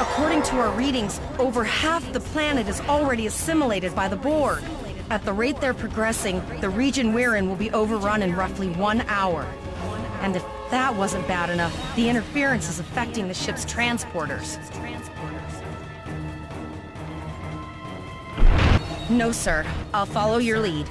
According to our readings, over half the planet is already assimilated by the Borg. At the rate they're progressing, the region we're in will be overrun in roughly one hour. And if that wasn't bad enough, the interference is affecting the ship's transporters. No, sir. I'll follow your lead.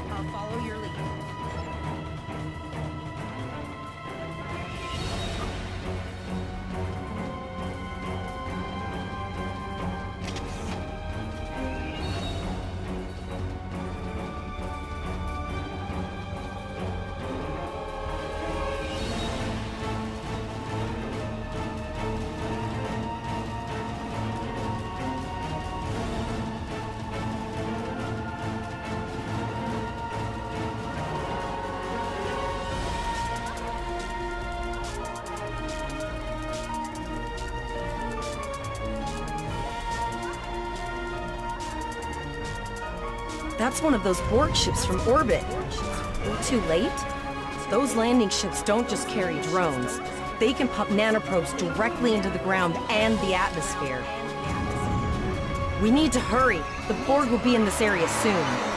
That's one of those Borg ships from orbit. Too late? Those landing ships don't just carry drones. They can pump nanoprobes directly into the ground and the atmosphere. We need to hurry. The Borg will be in this area soon.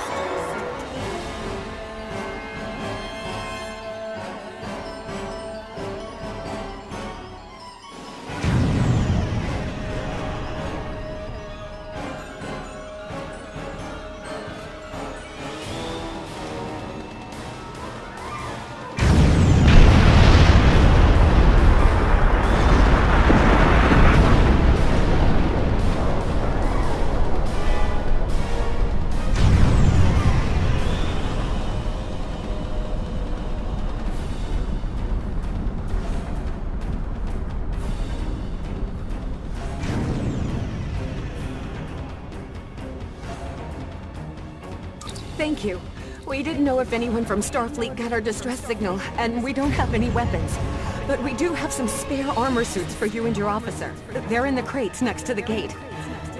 We didn't know if anyone from Starfleet got our distress signal, and we don't have any weapons. But we do have some spare armor suits for you and your officer. They're in the crates next to the gate.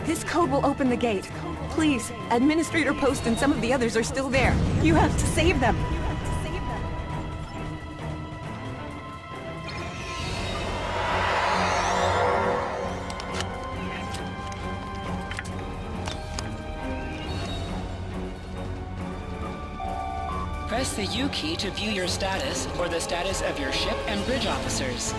This code will open the gate. Please, Administrator Post and some of the others are still there. You have to save them. The U key to view your status or the status of your ship and bridge officers.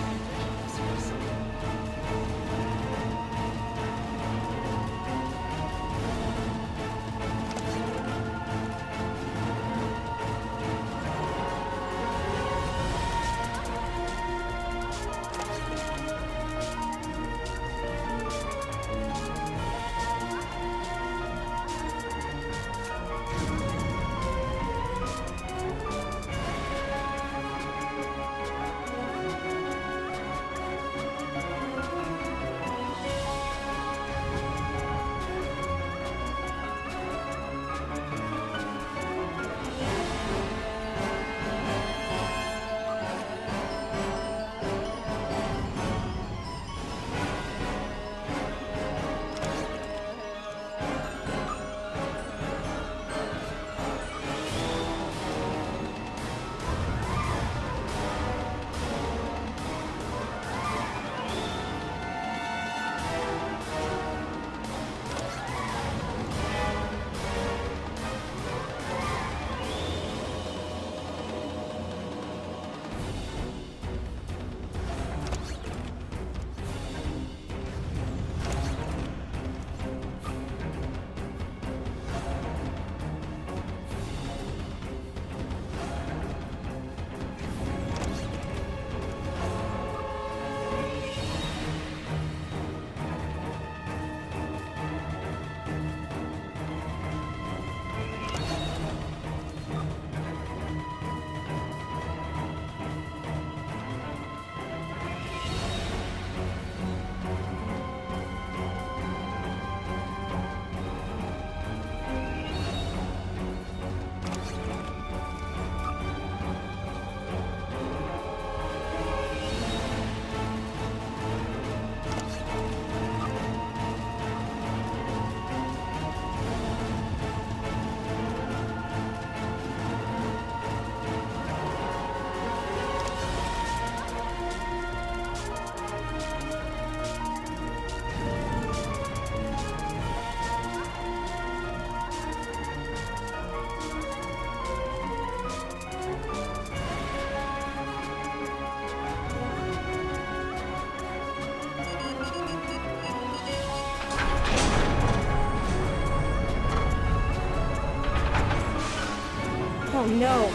No,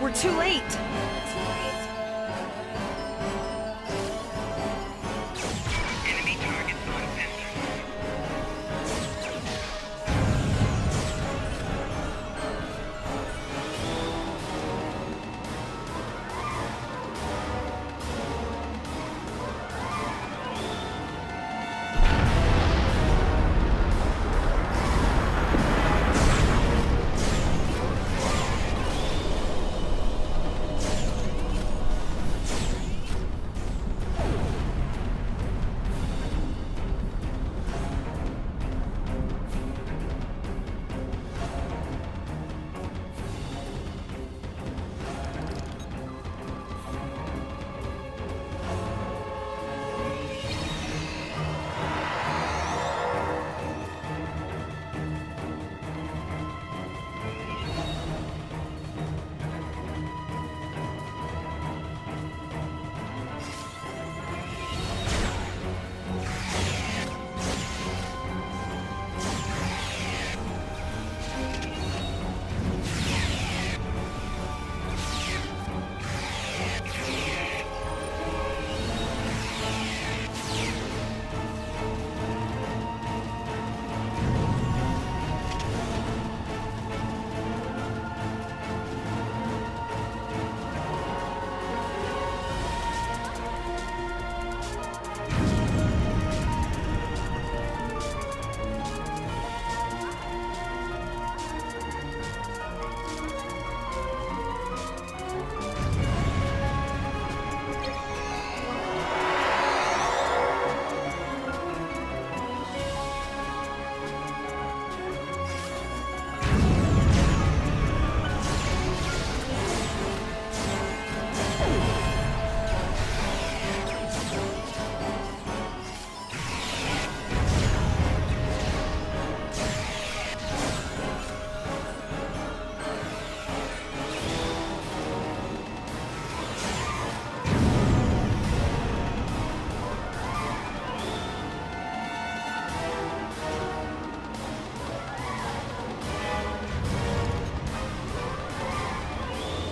we're too late.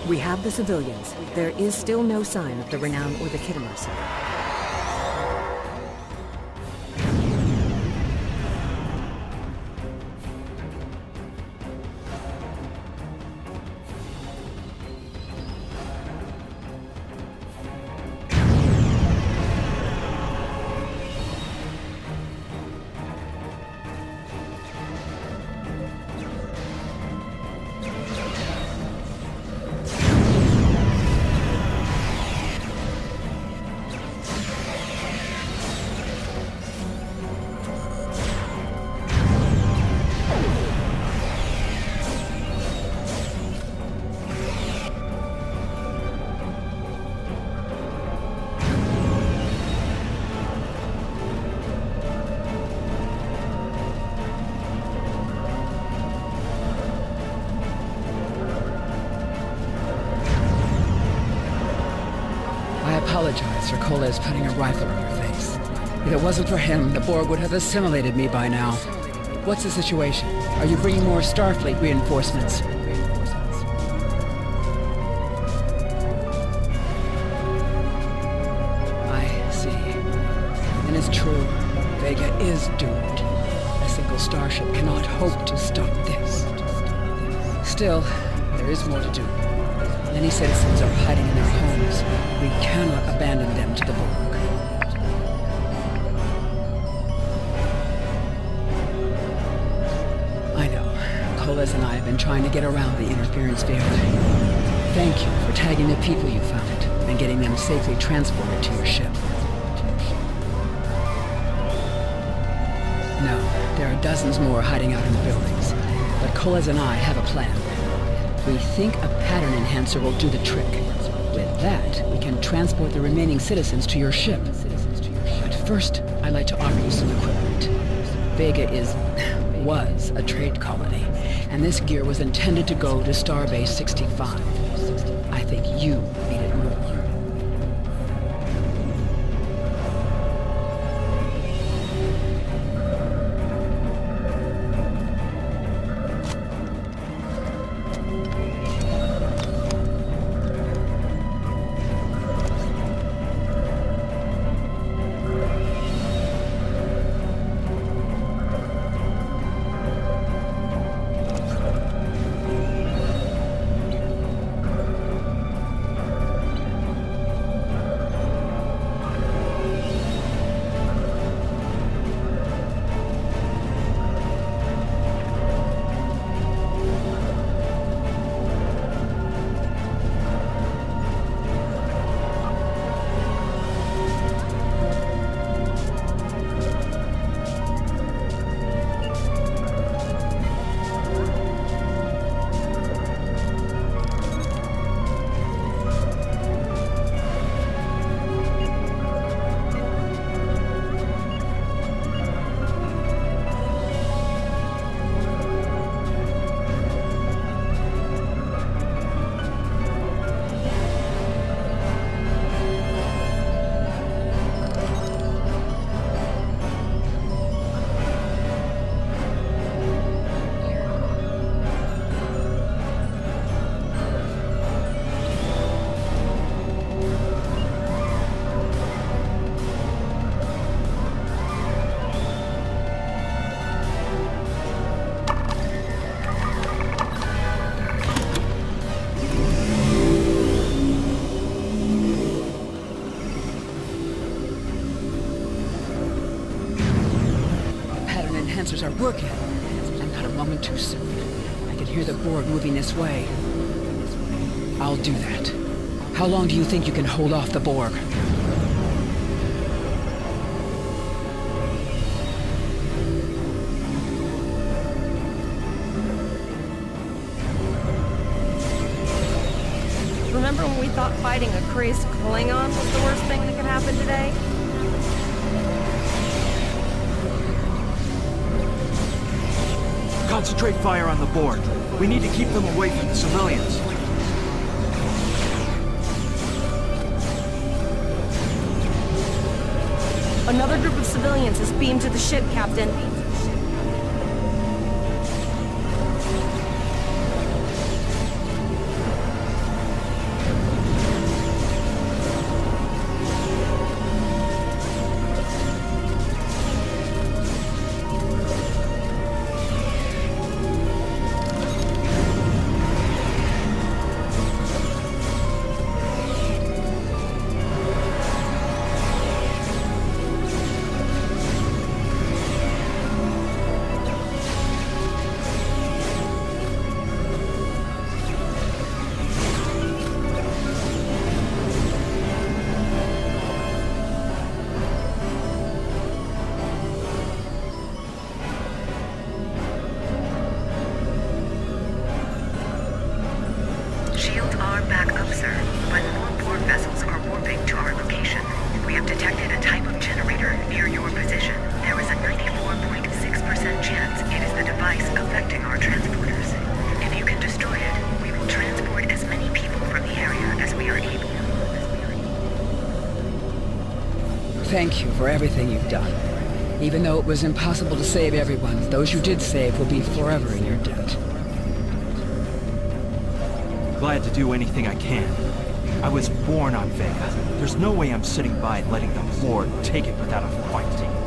We have the civilians. There is still no sign of the Renown or the Khitomer, sir. Apologize for Koles putting a rifle in your face. If it wasn't for him, the Borg would have assimilated me by now. What's the situation? Are you bringing more Starfleet reinforcements? I see. And it's true. Vega is doomed. A single starship cannot hope to stop this. Still, there is more to do. Many citizens are We cannot abandon them to the Borg. I know. Kolas and I have been trying to get around the interference field. Thank you for tagging the people you found and getting them safely transported to your ship. No, there are dozens more hiding out in the buildings. But Kolas and I have a plan. We think a pattern enhancer will do the trick. That, we can transport the remaining citizens to your ship. But first, I'd like to offer you some equipment. Vega is... was a trade colony, and this gear was intended to go to Starbase 65. I think you I'll do that. How long do you think you can hold off the Borg? Remember when we thought fighting a crazed Klingon was the worst thing that could happen today? Concentrate fire on the Borg. We need to keep them away from the civilians. Another group of civilians is beamed to the ship, Captain. Thank you for everything you've done. Even though it was impossible to save everyone, those you did save will be forever in your debt. Glad to do anything I can. I was born on Vega. There's no way I'm sitting by and letting the Borg take it without a fight.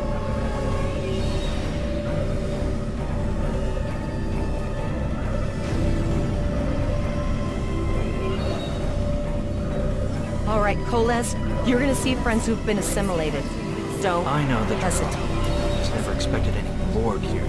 Koles, you're gonna see friends who've been assimilated. Don't I know the hesitate. Just never expected any Borg here,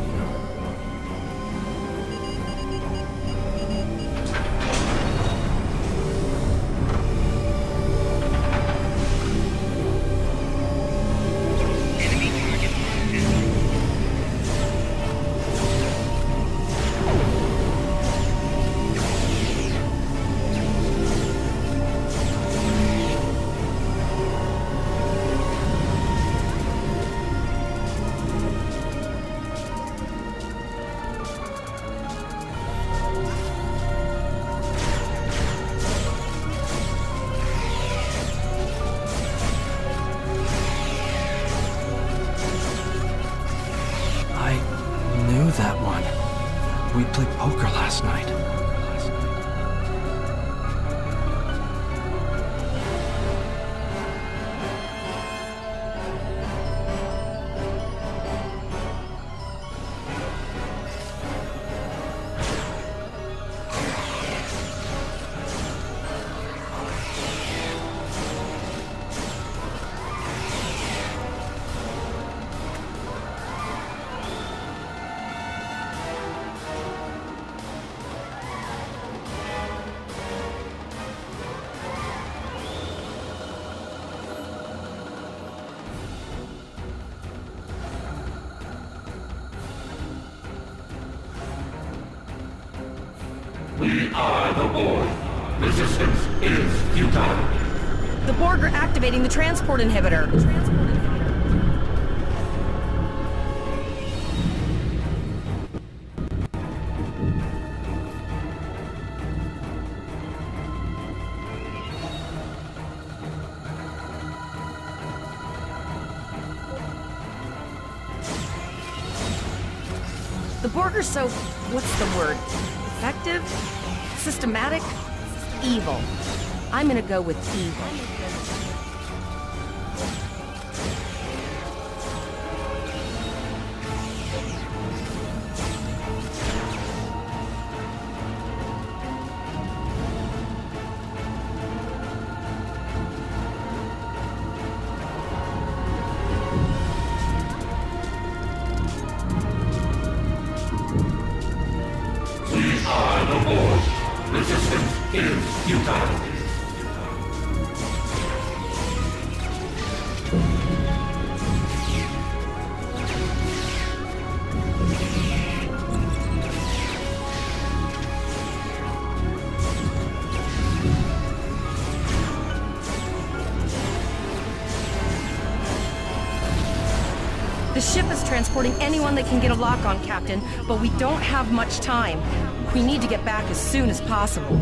Resistance is futile. The Borg are activating the transport inhibitor. The Borg are so, what's the word? Effective? Systematic? Evil. I'm gonna go with evil. Transporting anyone that can get a lock on, Captain, but we don't have much time. We need to get back as soon as possible.